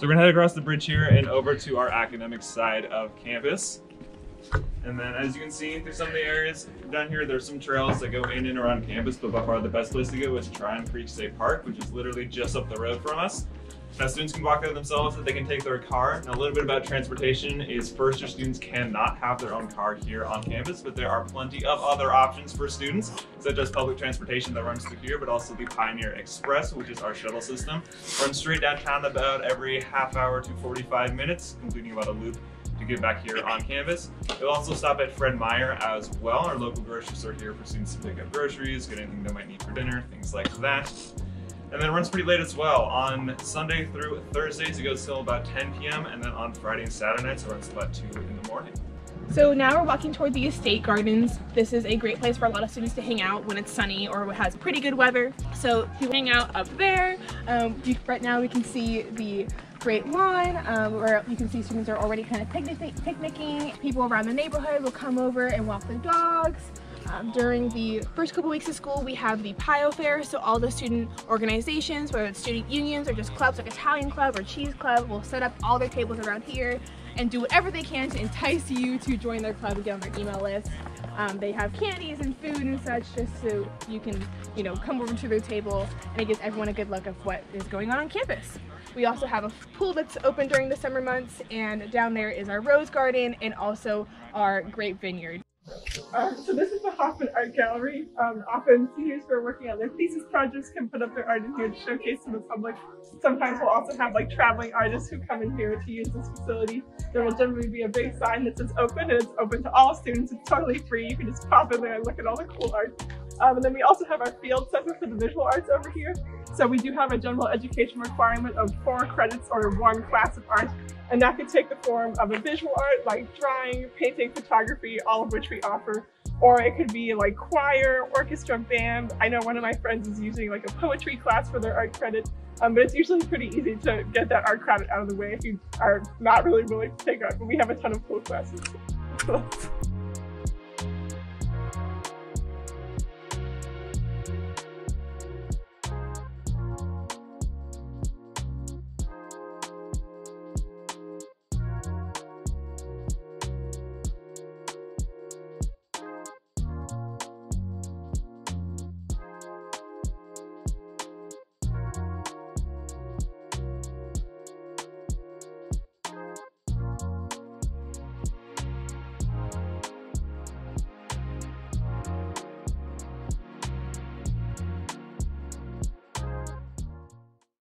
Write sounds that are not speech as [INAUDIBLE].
So we're gonna head across the bridge here and over to our academic side of campus. And then as you can see through some of the areas down here, there's some trails that go in and around campus, but by far the best place to go is Tryon Creek State Park, which is literally just up the road from us. Now students can walk there themselves they can take their car. Now a little bit about transportation is first year students cannot have their own car here on campus, but there are plenty of other options for students, such as public transportation that runs through here, but also the Pioneer Express, which is our shuttle system. Runs straight downtown about every half hour to 45 minutes, completing about a loop to get back here on campus. We'll also stop at Fred Meyer as well. Our local grocery store here for students to pick up groceries, get anything they might need for dinner, things like that. And then it runs pretty late as well. On Sunday through Thursdays, it goes till about 10 p.m. And then on Friday and Saturday nights, it runs till about 2 in the morning. So now we're walking toward the estate gardens. This is a great place for a lot of students to hang out when it's sunny or has pretty good weather. So if you hang out up there, um, right now we can see the great lawn um, where you can see students are already kind of picnic picnicking. People around the neighborhood will come over and walk their dogs. Um, during the first couple weeks of school, we have the PIO Fair, so all the student organizations, whether it's student unions or just clubs like Italian Club or Cheese Club, will set up all their tables around here and do whatever they can to entice you to join their club and get on their email list. Um, they have candies and food and such just so you can, you know, come over to their table and it gives everyone a good look of what is going on on campus. We also have a pool that's open during the summer months and down there is our rose garden and also our grape vineyard. Uh, so this is the Hoffman Art Gallery. Um, often seniors who are working on their thesis projects can put up their art in here to showcase to the public. Sometimes we'll also have like traveling artists who come in here to use this facility. There will generally be a big sign that says open and it's open to all students. It's totally free. You can just pop in there and look at all the cool art. Um, and then we also have our Fields Center for the visual arts over here. So we do have a general education requirement of four credits or one class of art. And that could take the form of a visual art like drawing, painting, photography, all of which we offer. Or it could be like choir, orchestra, band. I know one of my friends is using like a poetry class for their art credit. Um, but it's usually pretty easy to get that art credit out of the way if you are not really willing to take art. But we have a ton of cool classes. [LAUGHS]